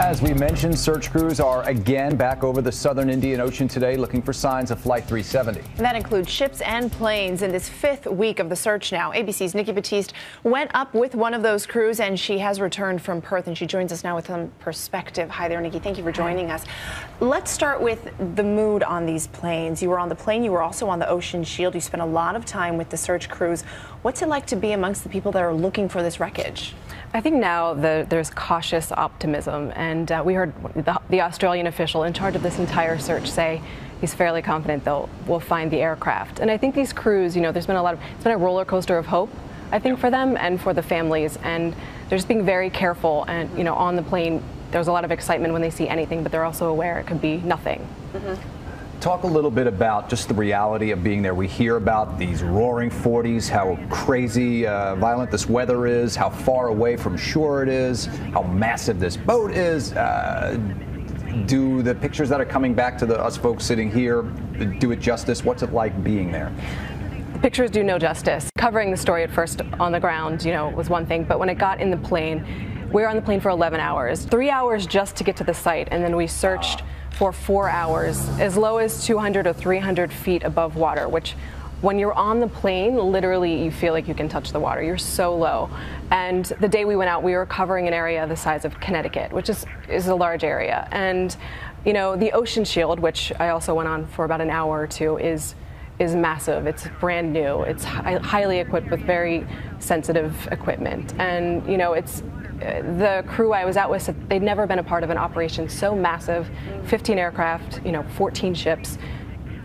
As we mentioned, search crews are again back over the southern Indian Ocean today looking for signs of Flight 370. And that includes ships and planes in this fifth week of the search now. ABC's Nikki Battiste went up with one of those crews and she has returned from Perth and she joins us now with some perspective. Hi there, Nikki. Thank you for joining Hi. us. Let's start with the mood on these planes. You were on the plane, you were also on the Ocean Shield. You spent a lot of time with the search crews. What's it like to be amongst the people that are looking for this wreckage? I think now the, there's cautious optimism, and uh, we heard the, the, Australian official in charge of this entire search say he's fairly confident they'll will find the aircraft. And I think these crews, you know, there's been a lot of it's been a roller coaster of hope, I think, for them and for the families, and they're just being very careful. And you know, on the plane, there's a lot of excitement when they see anything, but they're also aware it could be nothing. Mm -hmm. Talk a little bit about just the reality of being there. We hear about these roaring 40s, how crazy uh, violent this weather is, how far away from shore it is, how massive this boat is. Uh, do the pictures that are coming back to the, us folks sitting here do it justice? What's it like being there? Pictures do no justice. Covering the story at first on the ground, you know, was one thing, but when it got in the plane, we were on the plane for 11 hours, three hours just to get to the site, and then we searched. For four hours, as low as 200 or 300 feet above water, which when you're on the plane, literally you feel like you can touch the water. You're so low. And the day we went out, we were covering an area the size of Connecticut, which is, is a large area. And, you know, the Ocean Shield, which I also went on for about an hour or two, is is massive. It's brand new. It's hi highly equipped with very sensitive equipment. And, you know, it's the crew I was out with said they'd never been a part of an operation so massive 15 aircraft, you know, 14 ships,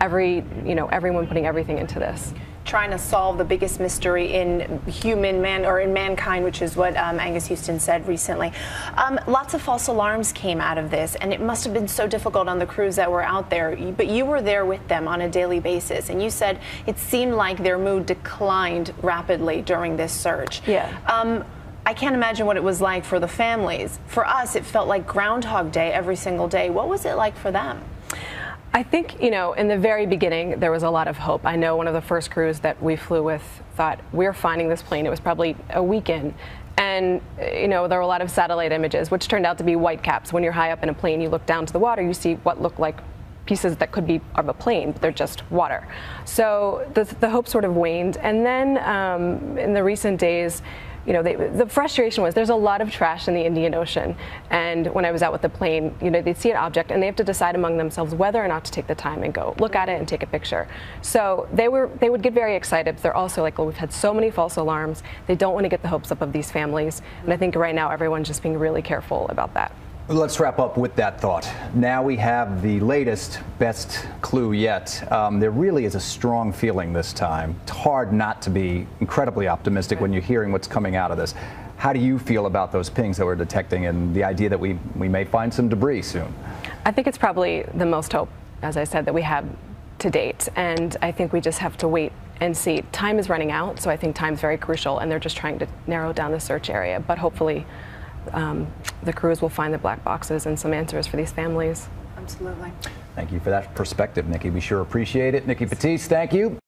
every, you know, everyone putting everything into this trying to solve the biggest mystery in human man or in mankind, which is what um, Angus Houston said recently. Um, lots of false alarms came out of this, and it must have been so difficult on the crews that were out there. But you were there with them on a daily basis, and you said it seemed like their mood declined rapidly during this search. Yeah. Um, I can't imagine what it was like for the families. For us, it felt like Groundhog Day every single day. What was it like for them? I think, you know, in the very beginning, there was a lot of hope. I know one of the first crews that we flew with thought, we're finding this plane. It was probably a weekend. And, you know, there were a lot of satellite images, which turned out to be white caps. When you're high up in a plane, you look down to the water, you see what look like pieces that could be of a plane, but they're just water. So the, the hope sort of waned. And then um, in the recent days, you know, they, the frustration was there's a lot of trash in the Indian Ocean. And when I was out with the plane, you know, they'd see an object and they have to decide among themselves whether or not to take the time and go look at it and take a picture. So they were they would get very excited. They're also like, well, we've had so many false alarms. They don't want to get the hopes up of these families. And I think right now everyone's just being really careful about that. Let's wrap up with that thought. Now we have the latest, best clue yet. Um, there really is a strong feeling this time. It's hard not to be incredibly optimistic when you're hearing what's coming out of this. How do you feel about those pings that we're detecting and the idea that we, we may find some debris soon? I think it's probably the most hope, as I said, that we have to date. And I think we just have to wait and see. Time is running out, so I think time's very crucial, and they're just trying to narrow down the search area. But hopefully, um, the crews will find the black boxes and some answers for these families. Absolutely. Thank you for that perspective, Nikki. We sure appreciate it. Nikki Battiste, thank you.